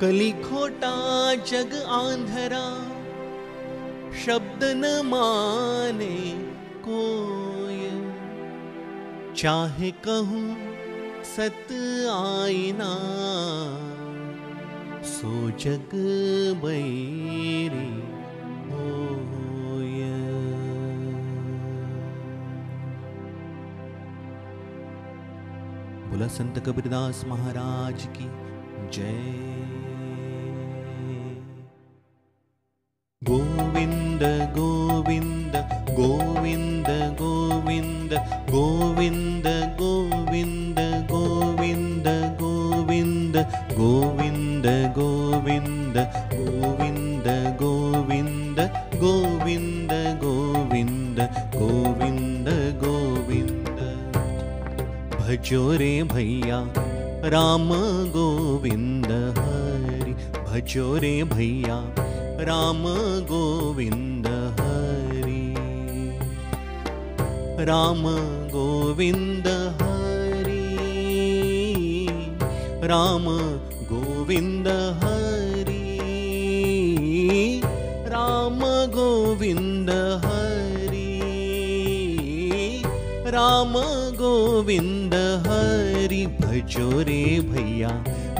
कली खोटा जग आंधरा, शब्द न माने कोय चाहे कहूँ सत आईना सो जग बैरी बोला संत कबीरदास महाराज की जय गोविन्द गोविन्द गोविन्द गोविन्द गोविन्द गोविन्द गोविन्द गोविन्द गोविन्द गोविन्द गोविन्द गोविन्द गोविन्द गोविन्द गोविन्द गोविन्द भजोरे भैया राम गो भजो रे भैया, राम गोविंद हरि। राम गोविंद हरि। राम गोविंद हरि। राम गोविंद हरि। राम गोविंद हरि भजो रे भैया।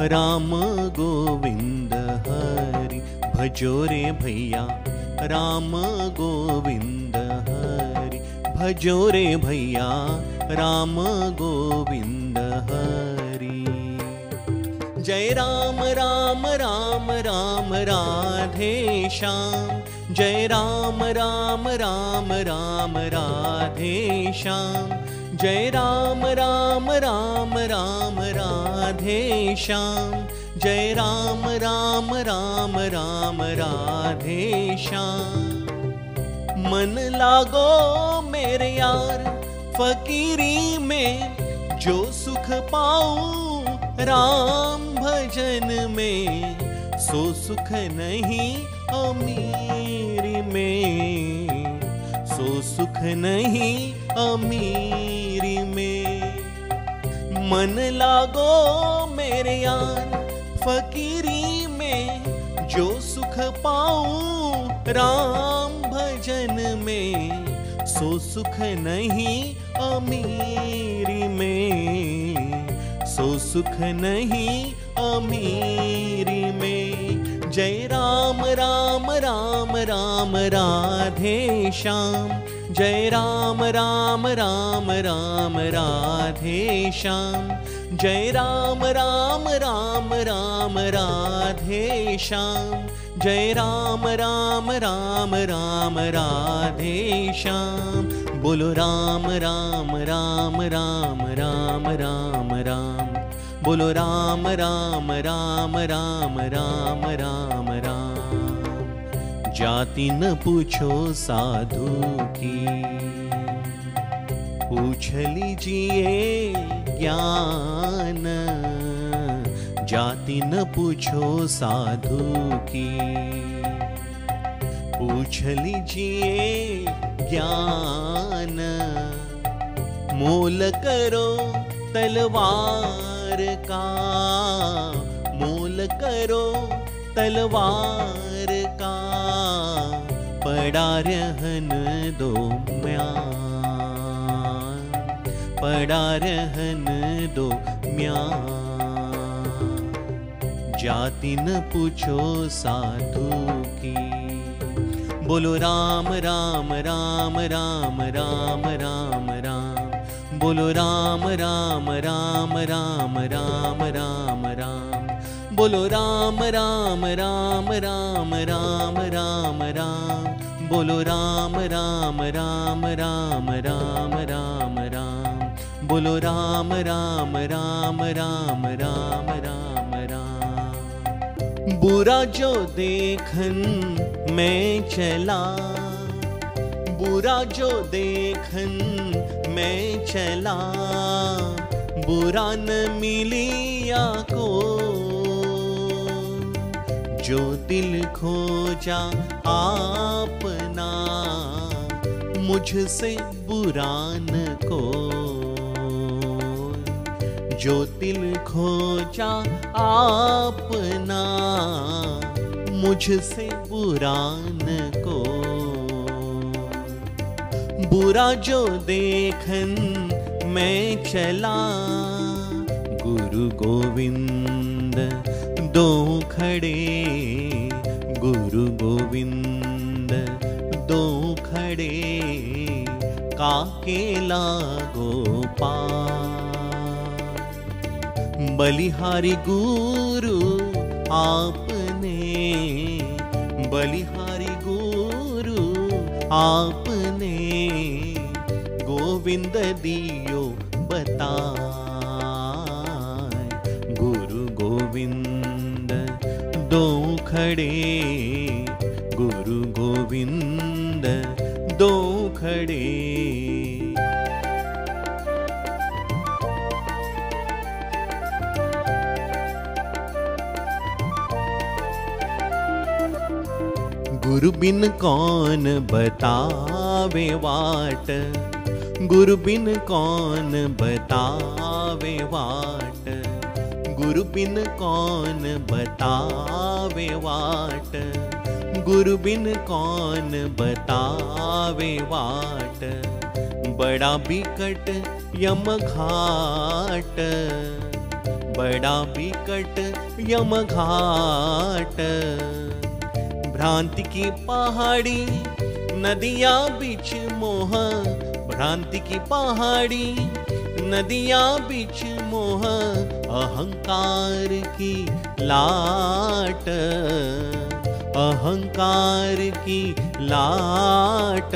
राम गोविंद हरि भजो रे भैया। राम गोविंद हरि भजो रे भैया। राम गोविंद हरि। जय राम राम राम राम राधे श्याम। जय राम राम राम राम राधे श्याम जय राम राम राम राम, राधे श्याम। जय राम राम राम राम, राधे श्याम। मन लागो मेरे यार, फकीरी में जो सुख पाऊँ राम भजन में, सो सुख नहीं अमीर में। सो सुख नहीं अमीरी मन लागो मेरे यार फकीरी में जो सुख पाऊँ, राम भजन में, सो सुख नहीं अमीरी में, सो सुख नहीं अमीरी में। जय राम राम राम राम, राधे श्याम। जय राम राम राम राम राधे श्याम जय राम राम राम राम राधे श्याम जय राम राम राम राम राधे श्याम बोलो राम राम राम राम राम राम राम बोलो राम राम राम राम राम राम जाति न पूछो साधु की। पूछ लीजिए ज्ञान, जाति न पूछो साधु की। पूछ लीजिए ज्ञान, मोल करो तलवार का। मोल करो तलवार पड़ा रहन दो म्यान पड़ा रहन दो म्यान जाति न पूछो साधु की बोलो राम राम राम राम राम राम राम बोलो राम राम राम राम राम राम राम बोलो राम राम राम राम राम राम राम बोलो राम राम राम राम राम राम राम बोलो राम राम राम राम राम राम राम बुरा जो देखन मैं चला बुरा जो देखन मैं चला बुरा न मिलिया को जो दिल खोजा आपना, मुझसे बुरान को जो तिल खोजा आपना, मुझसे बुरान को बुरा जो देखन मैं चला, गुरु गोविंद खड़े। गुरु गोविंद, दो खड़े। काकेला गोपाल बलिहारी गुरु आपने, बलिहारी गुरु आपने। गोविंद दियो बता गुरु गोविंद। दो खड़े। गुरु गोविंद दो खड़े। गुरु बिन कौन बतावे वाट? गुरु बिन कौन बतावे वाट गुरु बिन कौन बतावे वाट? गुरु बिन कौन बतावे वाट? बड़ा बिकट यम घाट। बड़ा बिकट यम घाट। भ्रांति की पहाड़ी नदिया बीच मोह। भ्रांति की पहाड़ी नदिया बीच मोह। अहंकार की लाट, अहंकार की लाट।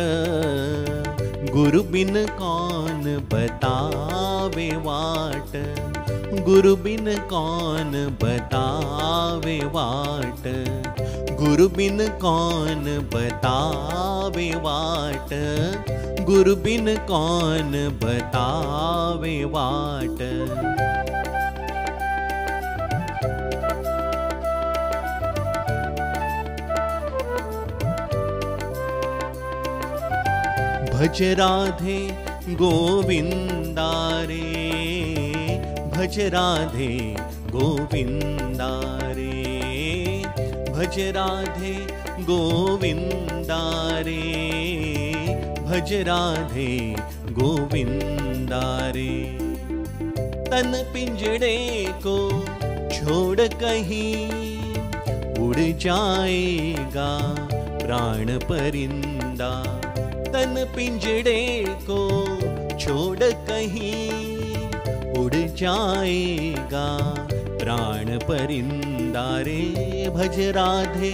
गुरु बिन कौन बतावे वाट? गुरु बिन कौन बतावे वाट? गुरु बिन कौन बतावे वाट? गुरु बिन कौन बतावे वाट? भज राधे गोविंदा रे भज राधे गोविंदा रे भज राधे गोविंदा रे भज राधे गोविंदा रे तन पिंजड़े को छोड़ कहीं उड़ जाएगा प्राण परिंदा। तन पिंजड़े को छोड़ कहीं उड़ जाएगा। प्राण परिंदा रे, भज राधे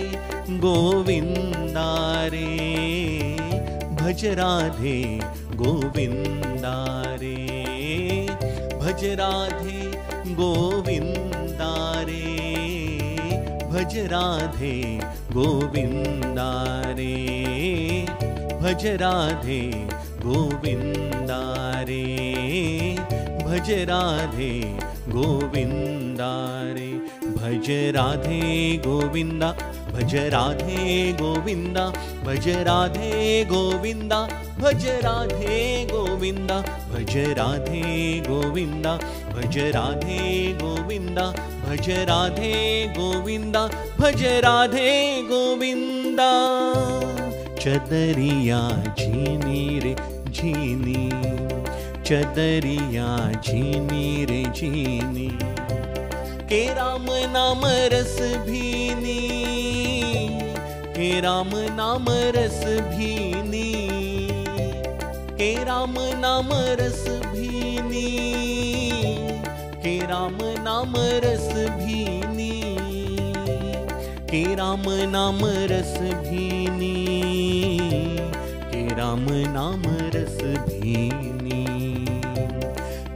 गोविंदा रे। भज राधे गोविंदा रे। भज राधे गोविंदा रे। भज राधे गोविंदा रे। भज राधे गोविंदा रे भज राधे गोविंदा रे भज राधे गोविंदा भज राधे गोविंदा भज राधे गोविंदा भज राधे गोविंदा भज राधे गोविंदा भज राधे गोविंदा भज राधे गोविंदा भज राधे गोविंदा चदरिया झीनी रे झीनी, चदरिया झीनी रे झीनी, के राम नाम रस भीनी, के राम नाम रस भीनी, के राम नाम रस भीनी, के राम नाम रस भीनी। के राम नाम रस भीनी के राम नाम रस भीनी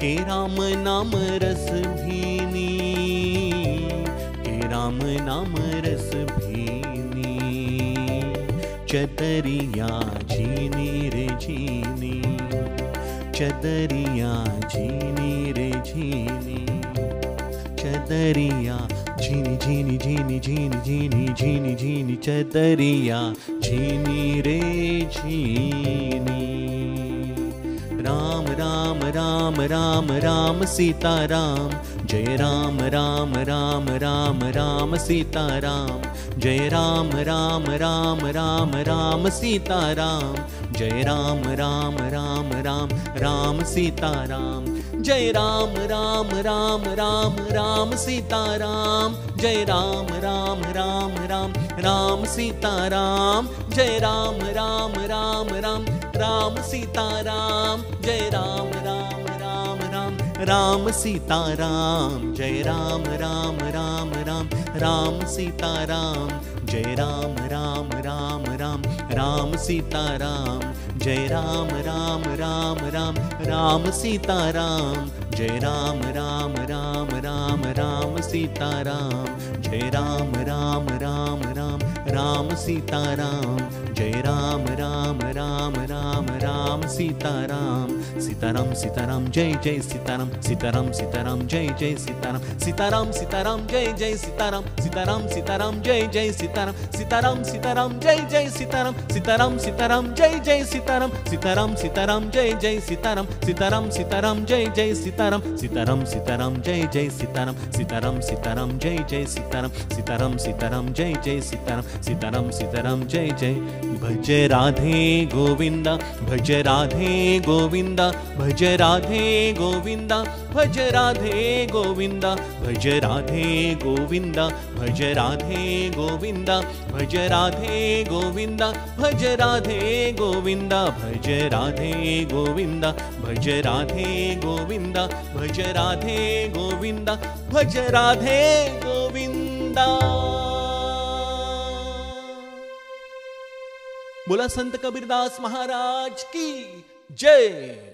के राम नाम रस भीनी के राम नाम रस भीनी चतरिया झीनी रे झीनी चतरिया झीनी रे झीनी चदरिया झीनी झीनी झीनी झीनी झीनी झीनी झीनी चदरिया झीनी रे राम राम राम राम राम सीता राम जय राम राम राम राम राम सीता राम जय राम राम राम राम राम सीता राम जय राम राम राम राम राम सीता राम जय राम राम राम राम राम सीता राम जय राम राम राम राम राम सीता राम जय राम राम राम राम राम सीता राम जय राम राम राम राम राम सीता राम जय राम राम राम राम राम सीता राम जय राम राम राम राम राम सीता राम जय राम राम राम राम राम सीता राम जय राम राम राम राम राम सीता राम जय राम राम राम राम राम सीता राम जय राम राम राम राम राम सीता राम सीताराम सीताराम जय जय सीताराम सीताराम सीताराम जय जय सीताराम सीताराम सीताराम जय जय सीताराम सीताराम सीताराम जय जय सीताराम सीताराम सीताराम जय जय सीताराम सीताराम सीताराम जय जय सीताराम सीताराम सीताराम जय जय सीताराम सीताराम सीताराम जय जय सीताराम सीताराम सीताराम जय जय सीताराम सीताराम सीताराम जय जय सीताराम सीताराम सीताराम जय जय सीताराम सीताराम सीताराम जय जय भज राधे गोविंद भज राधे गोविंद भज राधे गोविंद भज राधे गोविंद भज राधे गोविंद भज राधे गोविंद भज राधे गोविंद भज राधे गोविंद भज राधे गोविंद भज राधे गोविंद भज राधे गोविंद भज राधे गोविंदा बोला संत कबीरदास महाराज की जय।